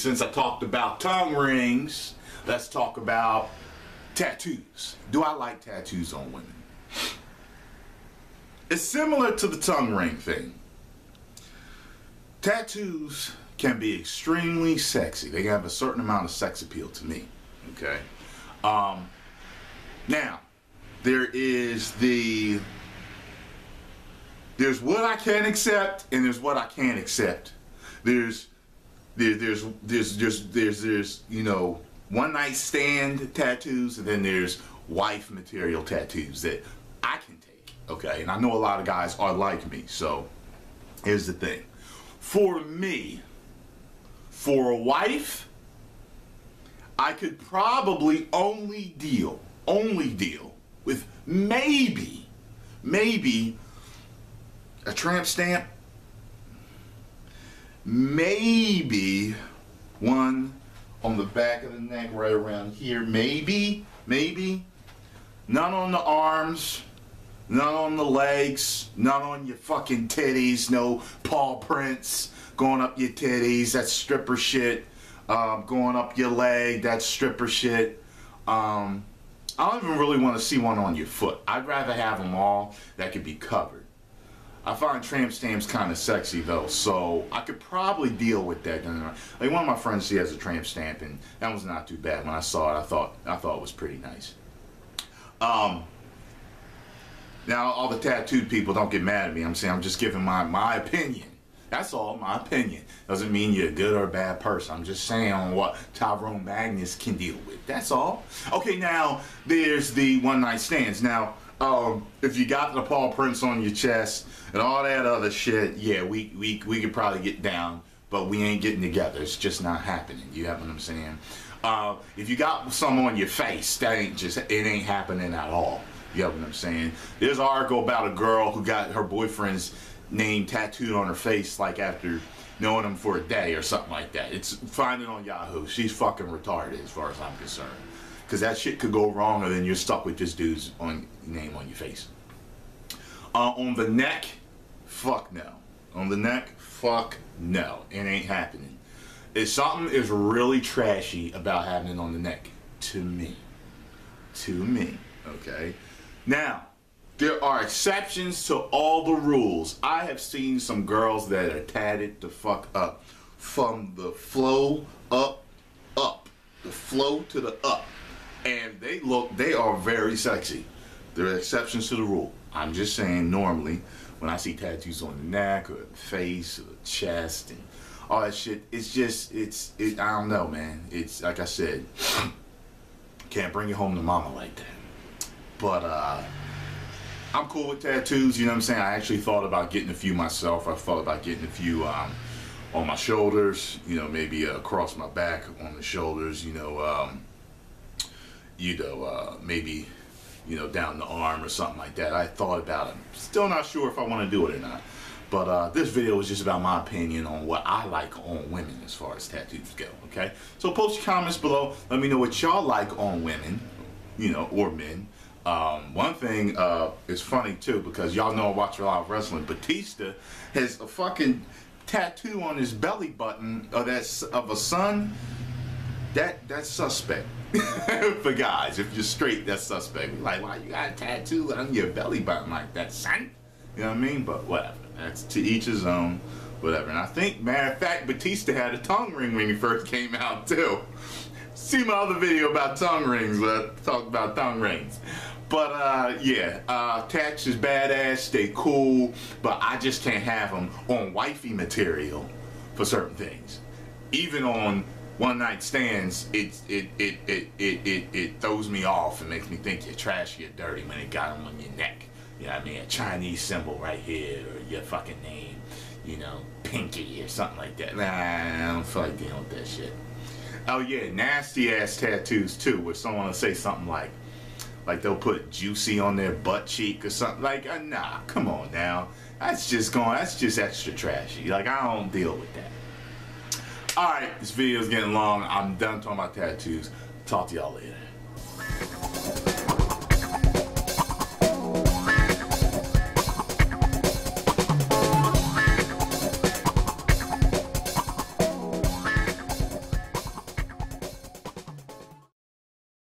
since I talked about tongue rings, let's talk about tattoos. Do I like tattoos on women? It's similar to the tongue ring thing. Tattoos can be extremely sexy. They have a certain amount of sex appeal to me. Okay. Um, now, there is the there's what I can accept and there's what I can't accept. There's there, there's there's there's there's there's you know one night stand tattoos and then there's wife material tattoos that I can take. Okay, and I know a lot of guys are like me. So here's the thing. For me, for a wife, I could probably only deal, only deal with maybe, maybe a tramp stamp, maybe one on the back of the neck right around here, maybe, maybe, not on the arms, not on the legs, not on your fucking titties, no paw prints going up your titties, that's stripper shit, um, going up your leg, that's stripper shit. Um, I don't even really want to see one on your foot. I'd rather have them all that could be covered. I find tramp stamps kind of sexy though, so I could probably deal with that. Like one of my friends, he has a tramp stamp, and that was not too bad. When I saw it, I thought I thought it was pretty nice. Um, now all the tattooed people don't get mad at me. I'm saying I'm just giving my my opinion. That's all, my opinion. Doesn't mean you're a good or a bad person. I'm just saying on what Tyrone Magnus can deal with. That's all. Okay, now there's the one night stands. Now, um, if you got the paw prints on your chest and all that other shit, yeah, we we we could probably get down, but we ain't getting together. It's just not happening. You have what I'm saying? Uh, if you got some on your face, that ain't just it ain't happening at all. You know what I'm saying? There's an article about a girl who got her boyfriend's name tattooed on her face like after knowing him for a day or something like that. It's find it on Yahoo. She's fucking retarded as far as I'm concerned. Cause that shit could go wrong and then you're stuck with this dude's on name on your face. Uh, on the neck, fuck no. On the neck, fuck no. It ain't happening. If something is really trashy about having it on the neck, to me. To me. Okay? Now, there are exceptions to all the rules. I have seen some girls that are tatted the fuck up. From the flow up, up. The flow to the up. And they look, they are very sexy. There are exceptions to the rule. I'm just saying, normally, when I see tattoos on the neck or the face or the chest and all that shit, it's just, it's, it, I don't know, man. It's, like I said, can't bring it home to mama like that. But, uh, I'm cool with tattoos, you know what I'm saying? I actually thought about getting a few myself. I thought about getting a few um, on my shoulders, you know, maybe uh, across my back on the shoulders, you know, um, you know, uh, maybe, you know, down the arm or something like that. I thought about it. Still not sure if I want to do it or not. But uh, this video is just about my opinion on what I like on women as far as tattoos go, okay? So post your comments below. Let me know what y'all like on women, you know, or men. Um, one thing uh, is funny too because y'all know I watch a lot of wrestling. Batista has a fucking tattoo on his belly button of that of a sun. That that's suspect for guys. If you're straight, that's suspect. Like, why you got a tattoo on your belly button like that, son? You know what I mean? But whatever. That's to each his own. Whatever. And I think, matter of fact, Batista had a tongue ring when he first came out too. See my other video about tongue rings. I talked about tongue rings. But uh, yeah, uh, Tax is badass. They cool, but I just can't have them on wifey material for certain things. Even on one night stands, it it it it it it, it throws me off and makes me think you're trashy or dirty when it got them on your neck. You know what I mean? A Chinese symbol right here or your fucking name, you know, pinky or something like that. Nah, I don't feel like dealing with that shit. Oh yeah, nasty ass tattoos too, where someone will say something like, like they'll put juicy on their butt cheek or something. Like, uh, nah, come on now. That's just going, that's just extra trashy. Like, I don't deal with that. Alright, this video is getting long. I'm done talking about tattoos. Talk to y'all later.